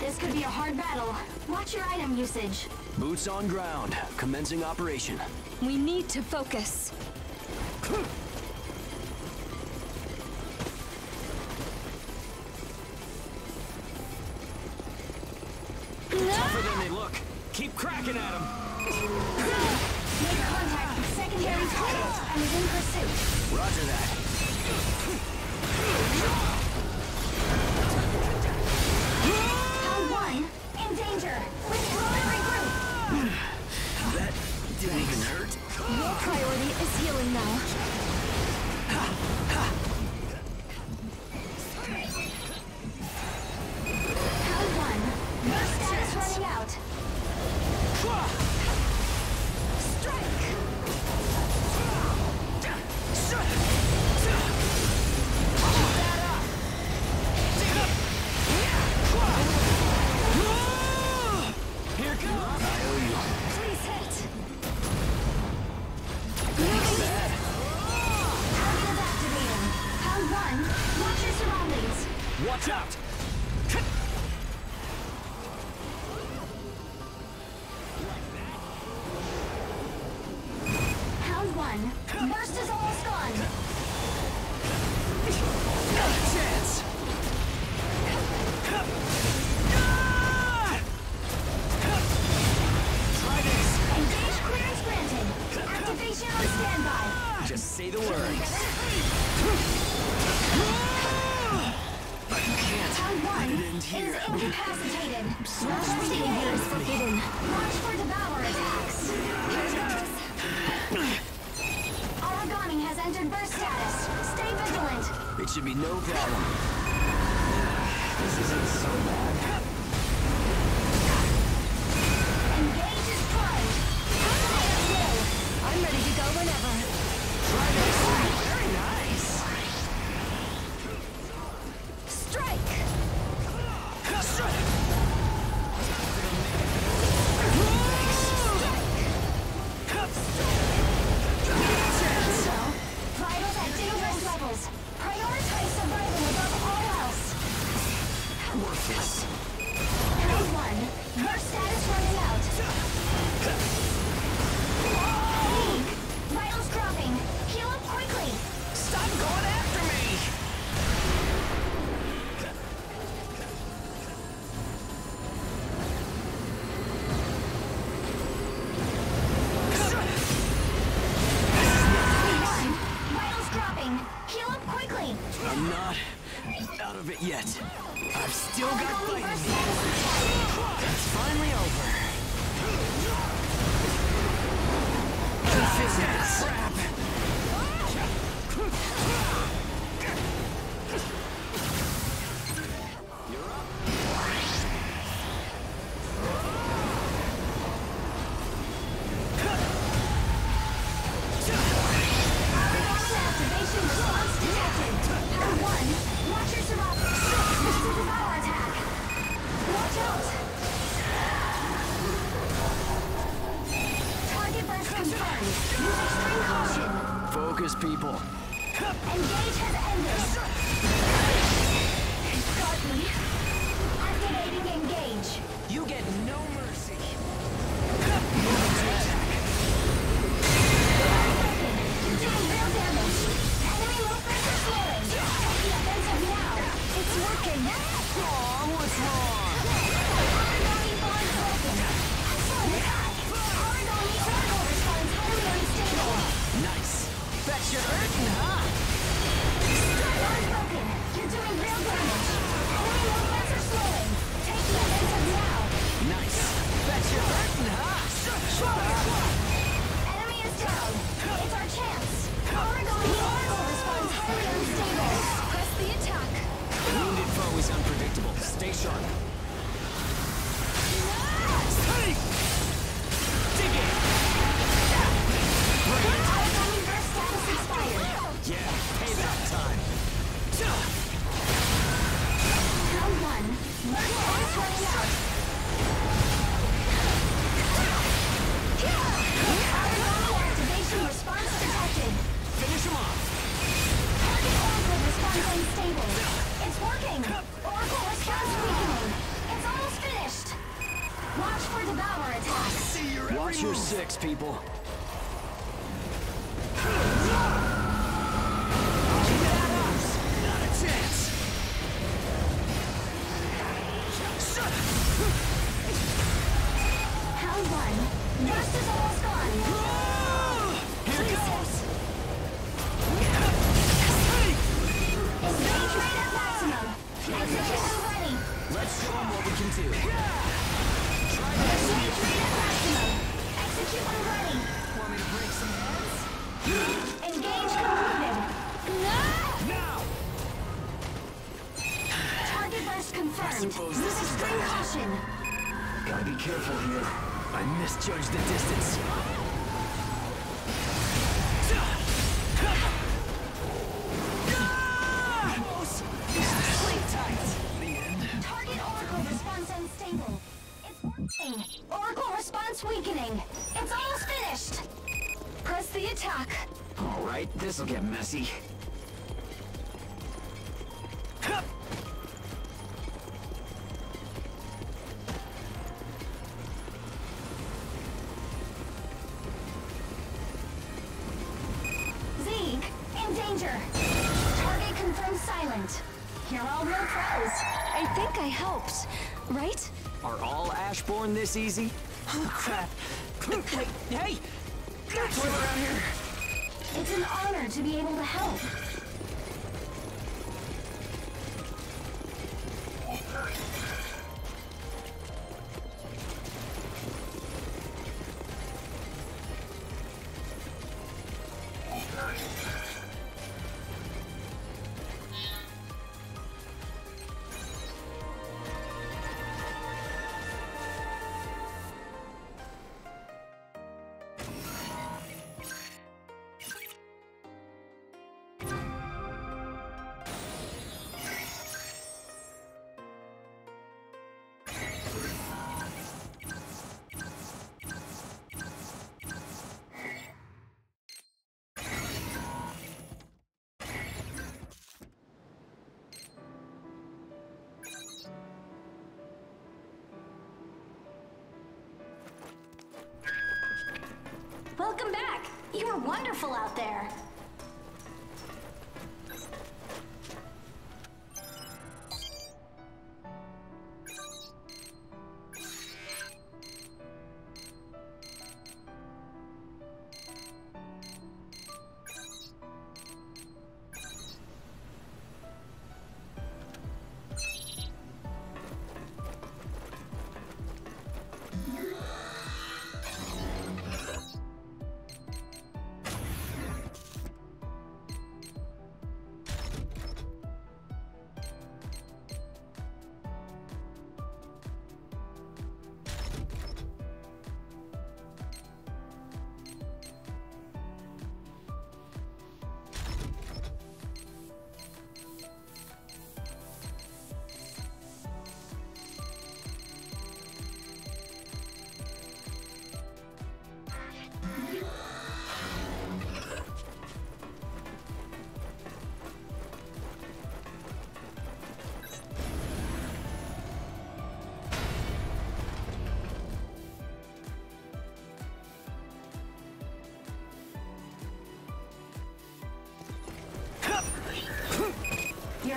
This could be a hard battle. Watch your item usage. Boots on ground. Commencing operation. We need to focus. easy. I think I helped, right? Are all Ashborn this easy? Oh, crap. hey, hey! Don't around here! It's an honor to be able to help.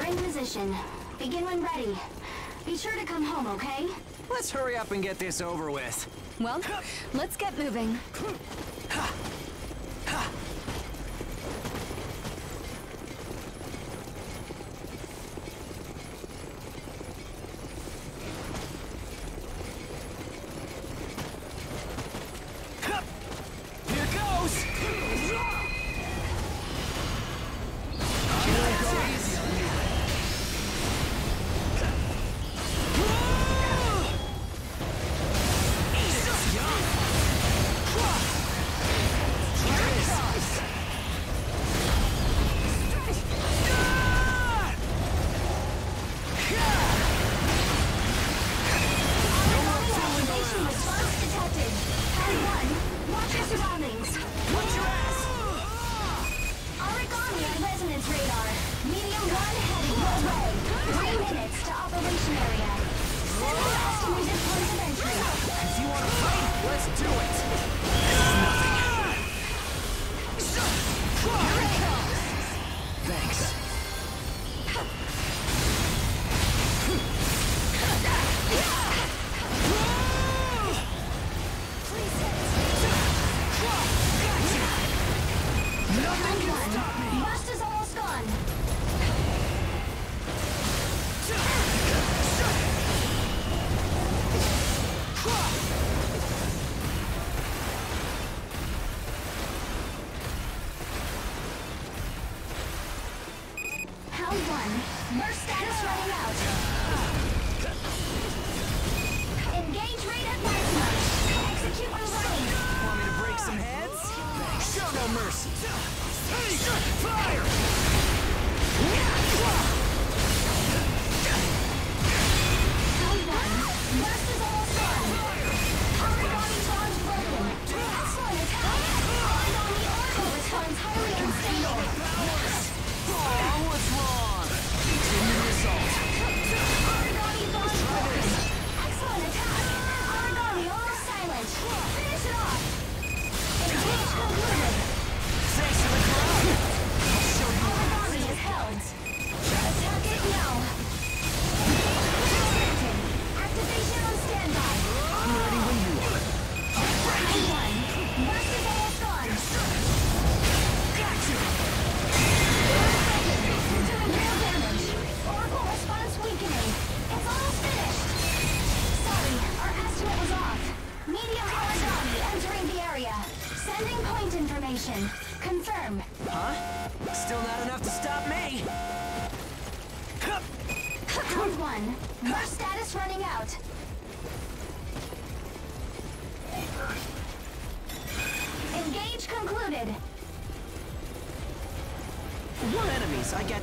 in position. Begin when ready. Be sure to come home, okay? Let's hurry up and get this over with. Well, let's get moving. I guess.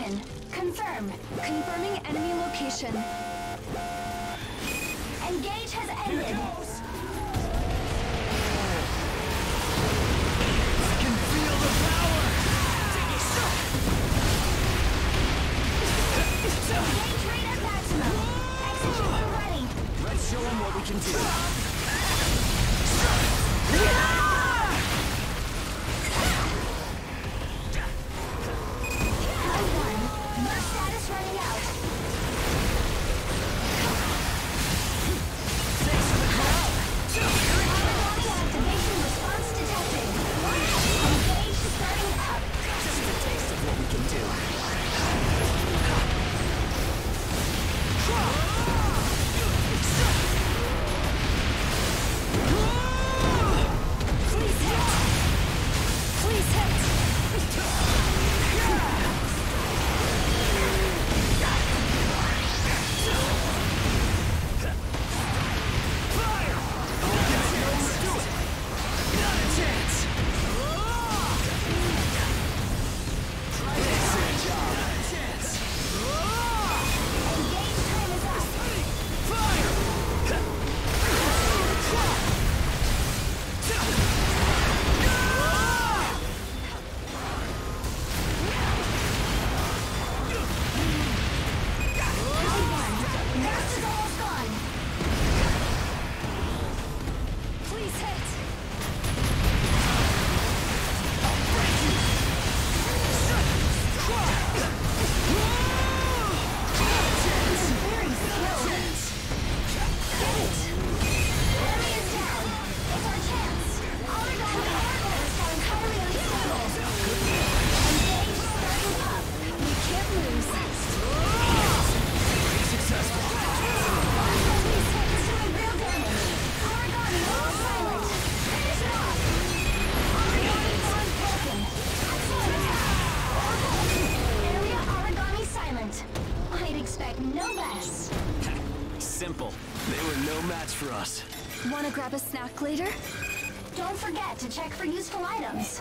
location. Confirm. Confirming enemy location. Engage has ended. I can feel the power! Engage rate ready. Let's show them what we can do. Yeah. later? Don't forget to check for useful items.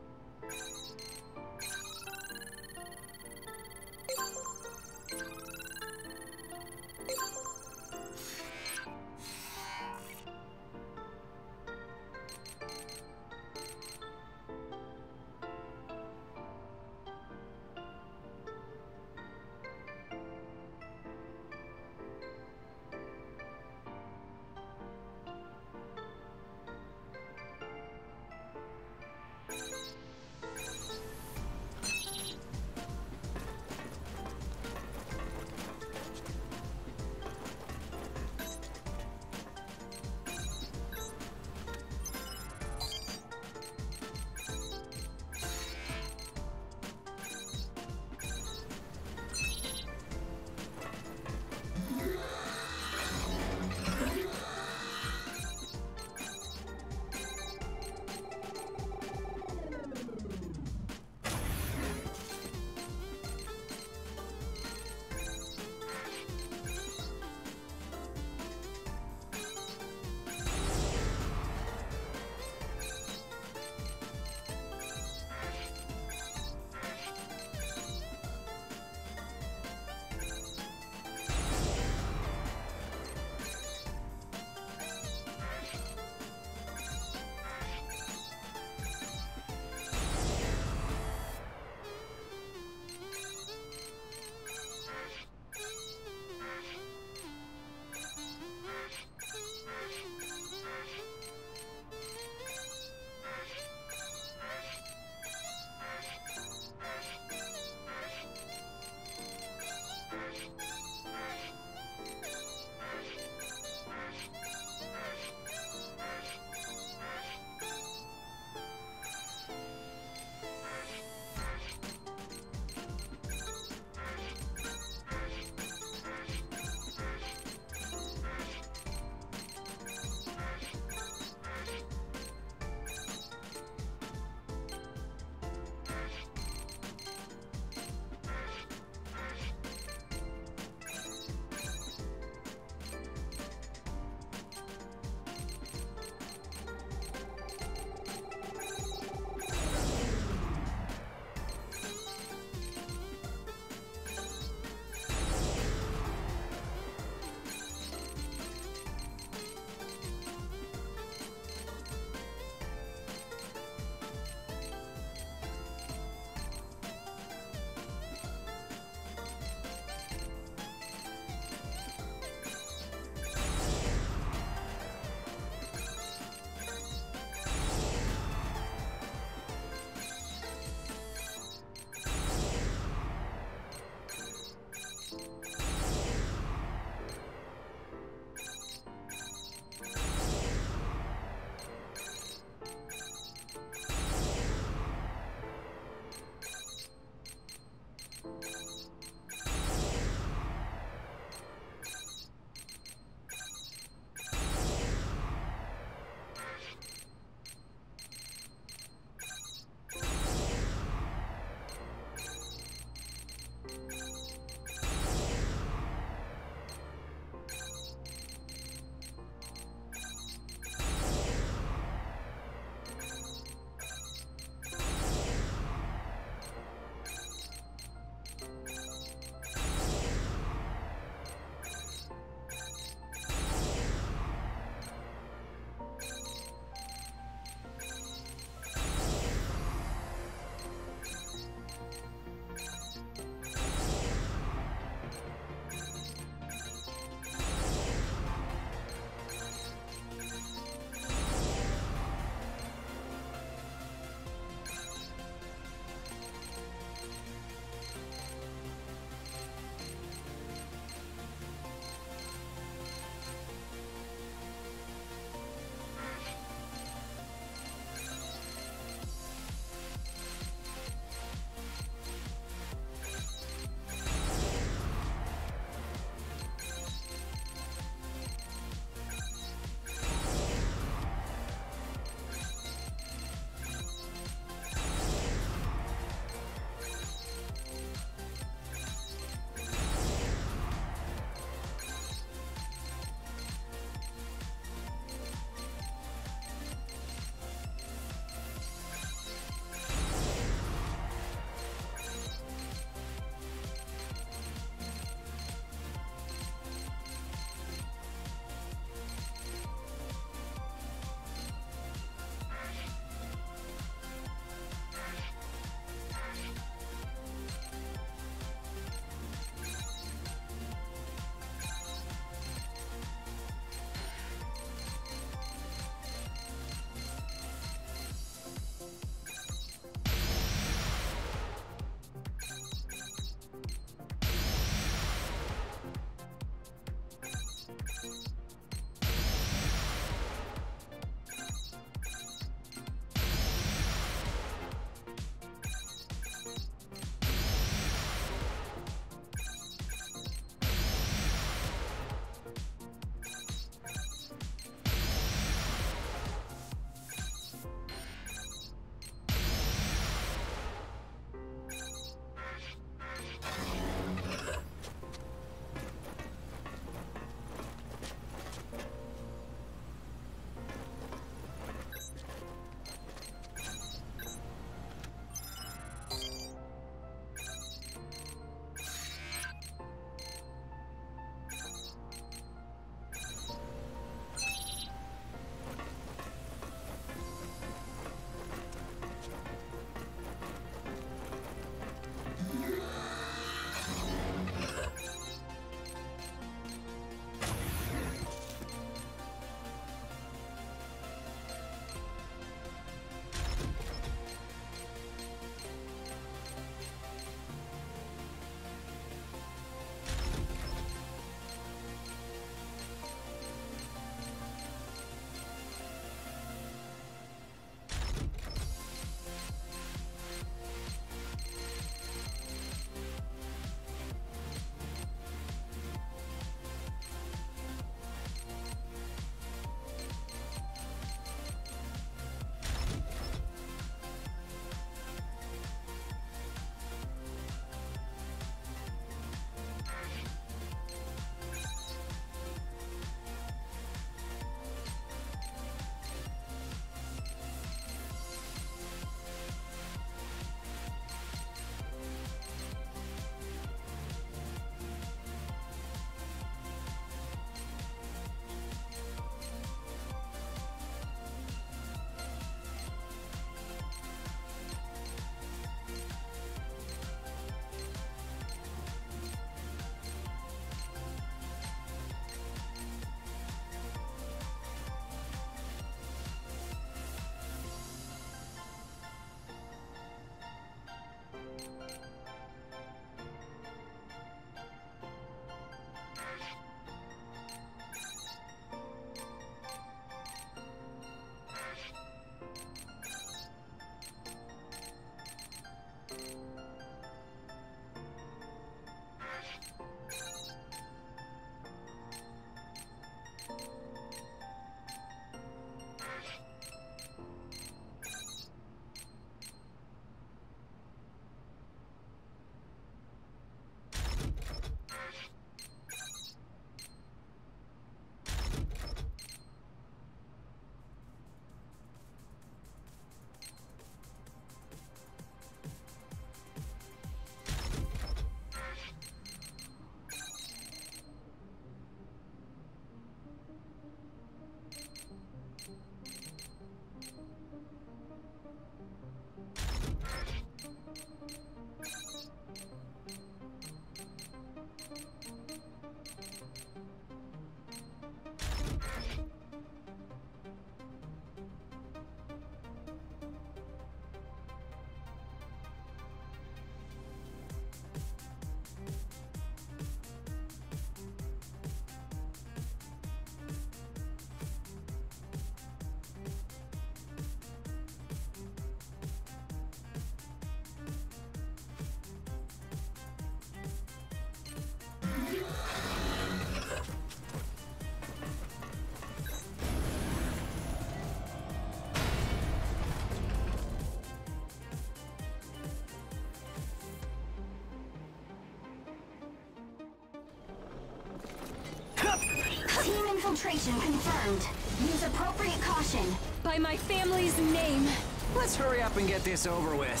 Team infiltration confirmed. Use appropriate caution. By my family's name. Let's hurry up and get this over with.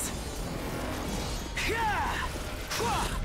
Yeah!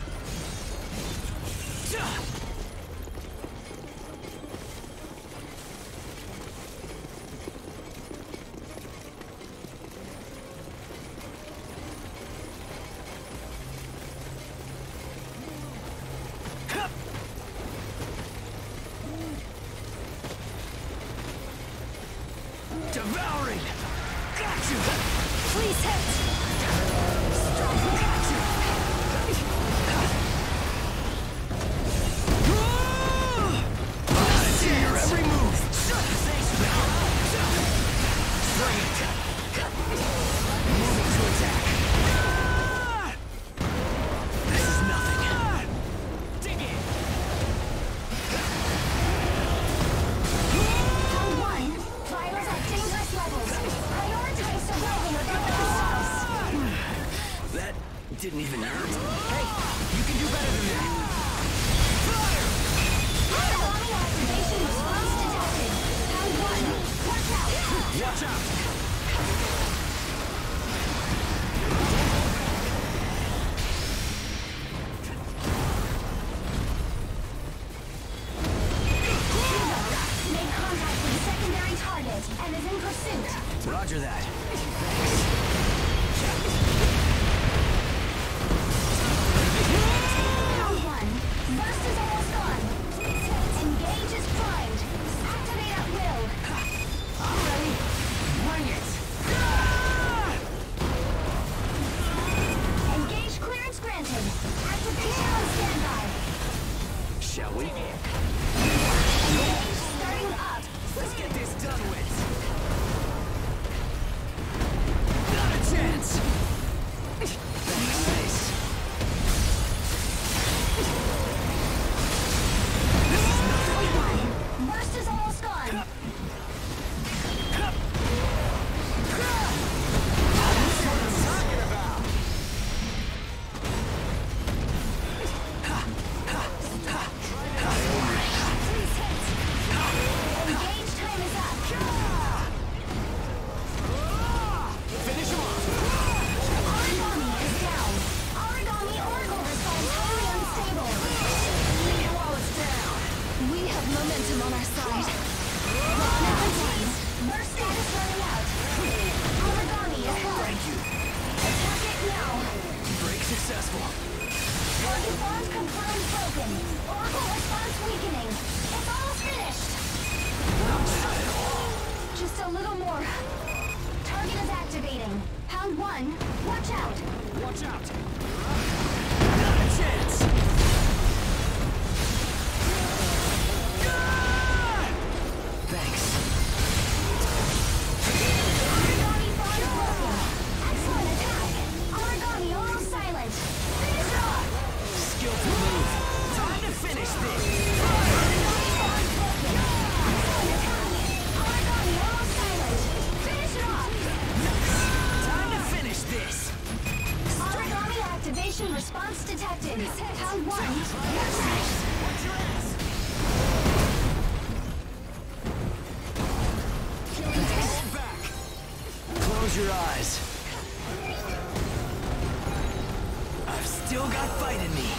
got fight in me.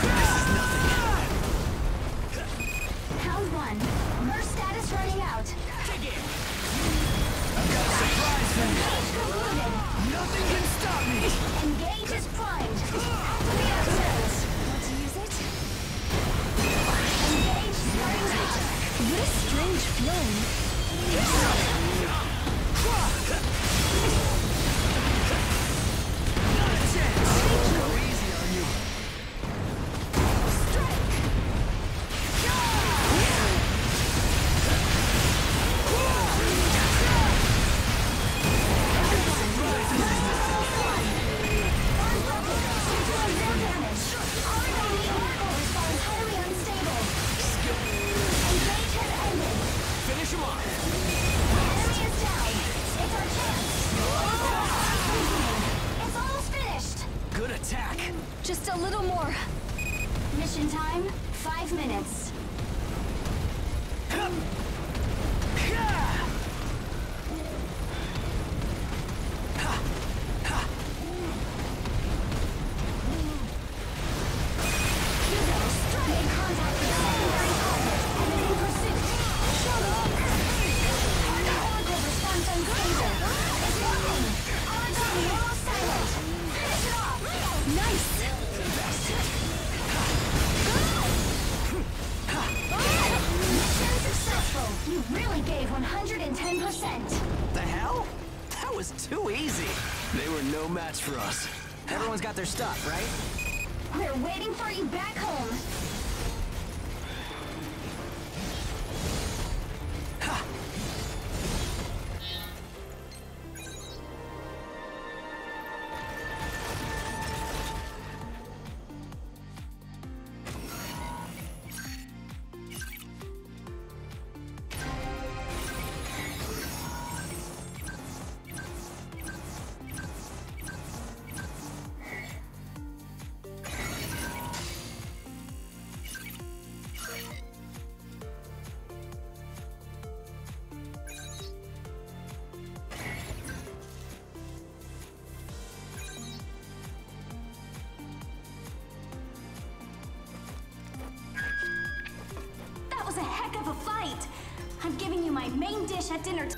This is nothing. Round one. Her status running out. Take it. I've got a surprise for you. Nothing can stop me. Engage is primed. Activate ourselves. Want to. What a strange feeling. Main dish at dinner. T-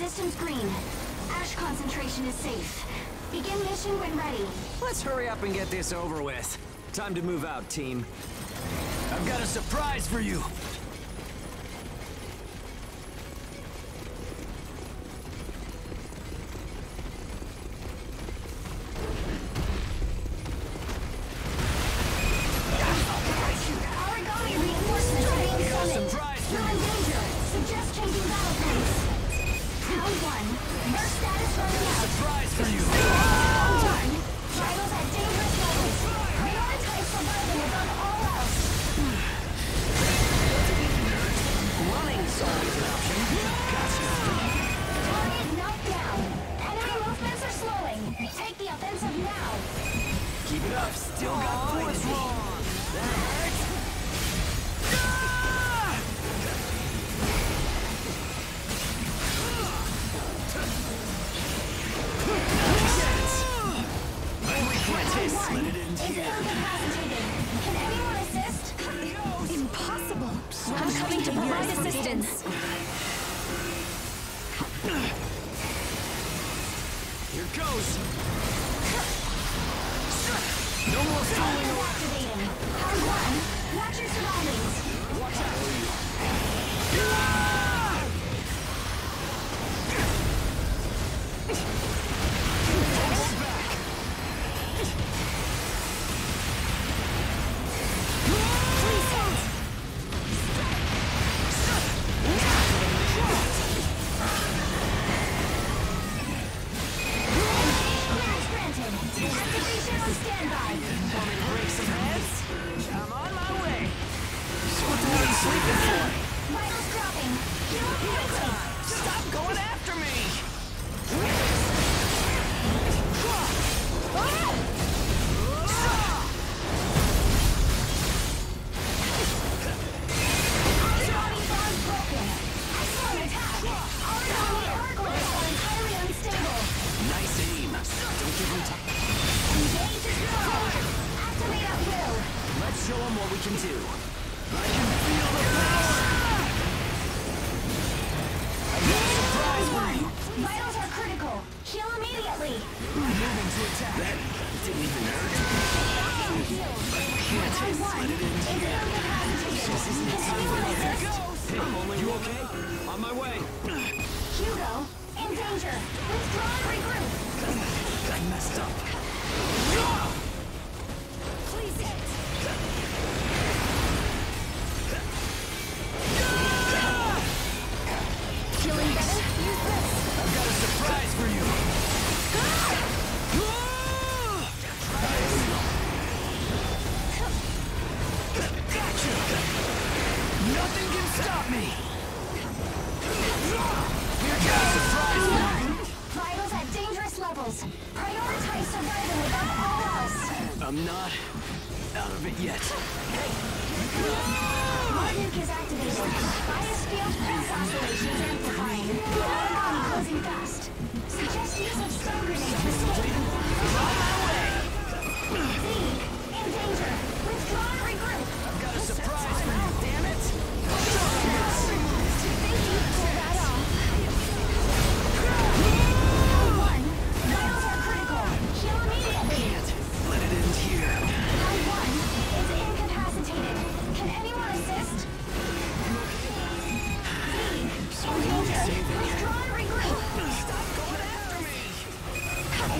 Systems green. Ash concentration is safe. Begin mission when ready. Let's hurry up and get this over with. Time to move out, team. I've got a surprise for you!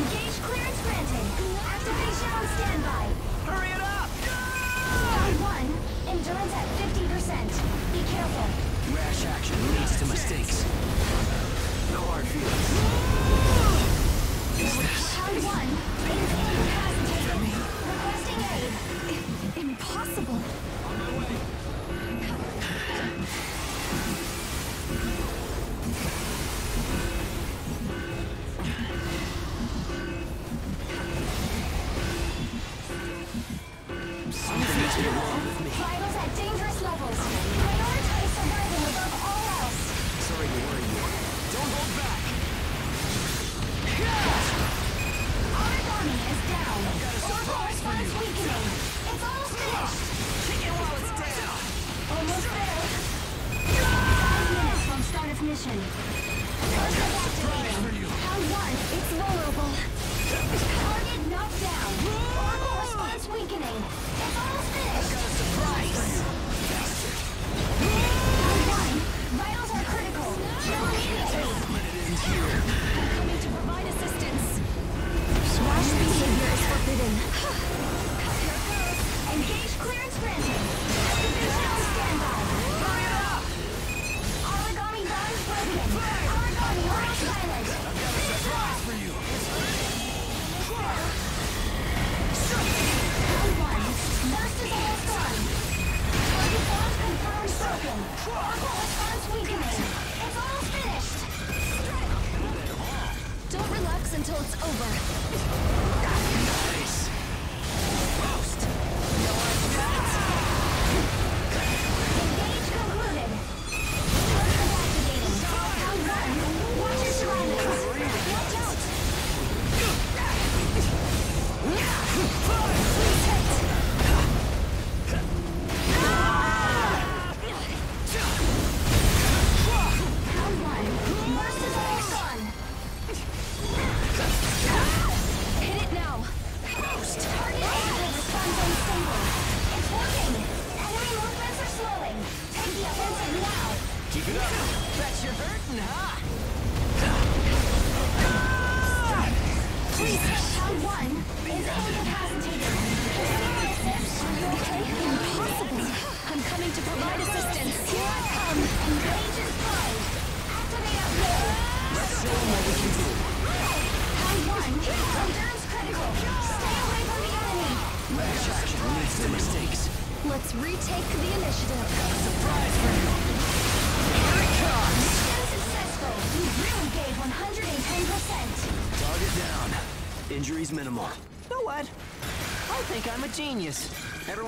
Engage clearance granted. Activation on standby. Hurry it up! One, endurance at 50%. Be careful. Rash action leads to mistakes. No hard feelings. Is this? Impossible. On my way.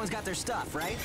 Everyone's got their stuff, right?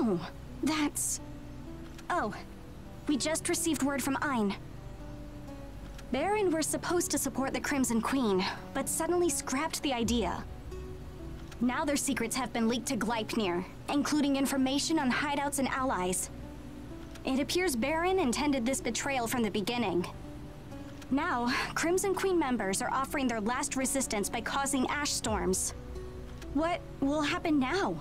No, that's... Oh, we just received word from Ein. Baran were supposed to support the Crimson Queen, but suddenly scrapped the idea. Now their secrets have been leaked to Gleipnir, including information on hideouts and allies. It appears Baran intended this betrayal from the beginning. Now, Crimson Queen members are offering their last resistance by causing ash storms. What will happen now?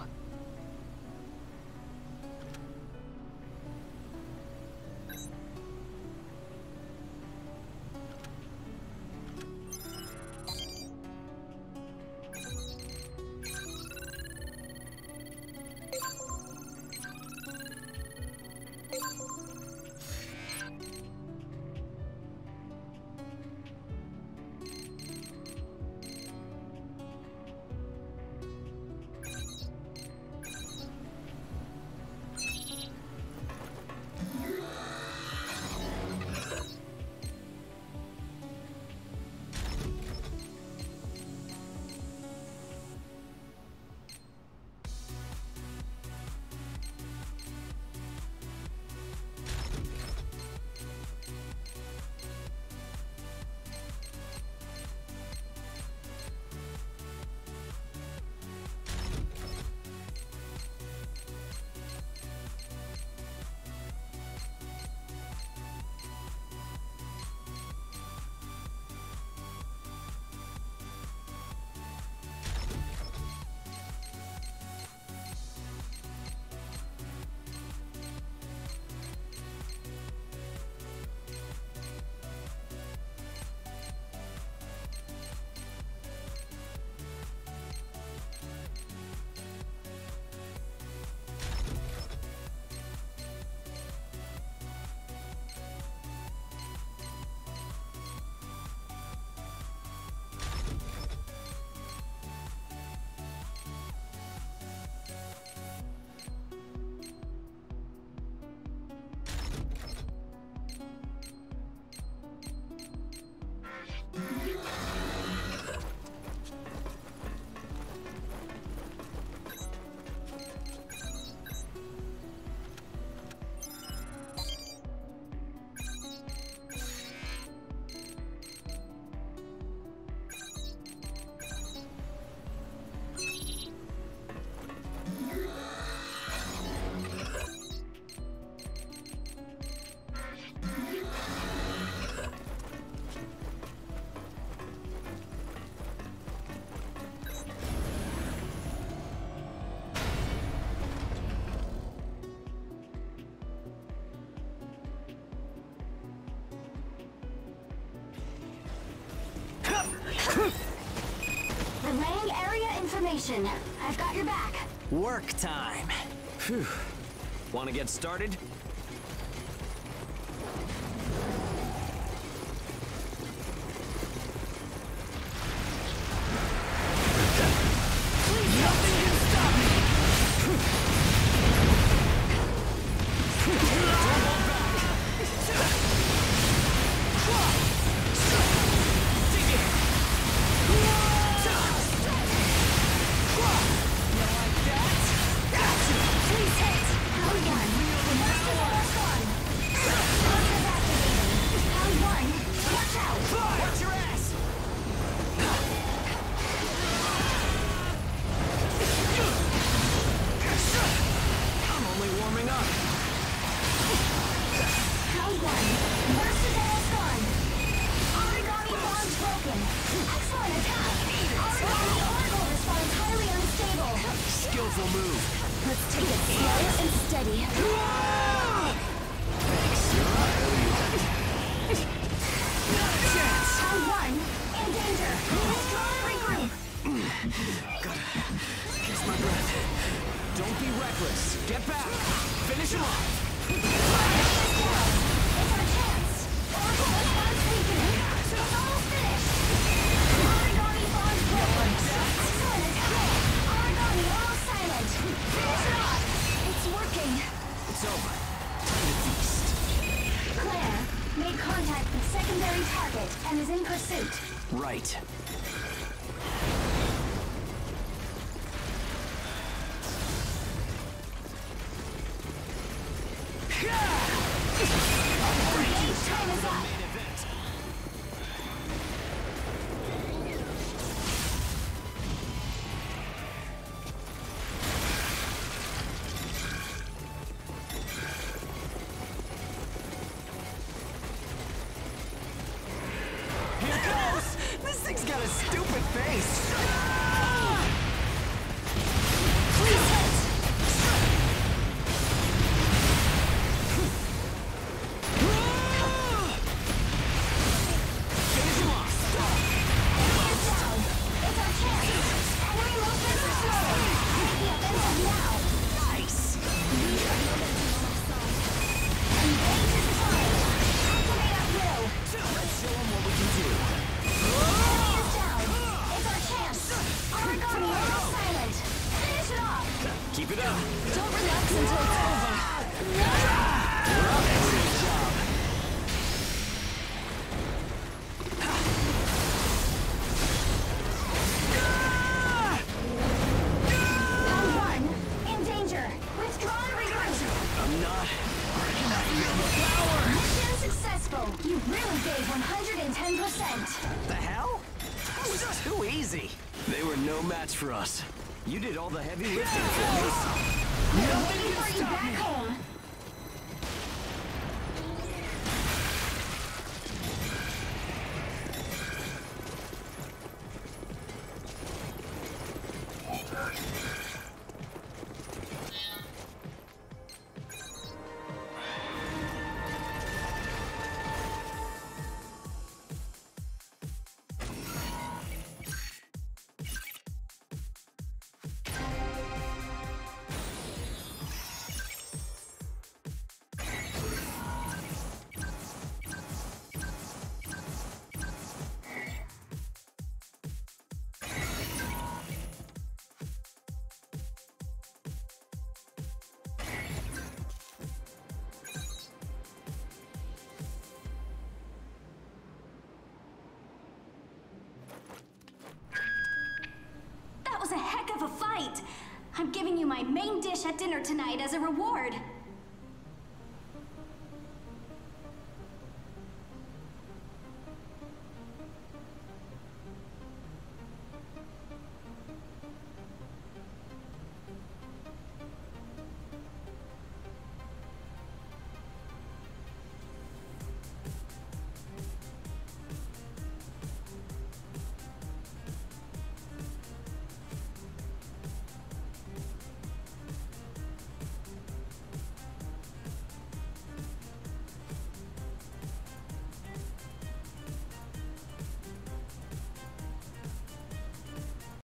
Area. I've got your back. Work time. Phew. Want to get started? You really gave 110%! The hell? That was too easy! They were no match for us. You did all the heavy lifting for us. Can stop! Home.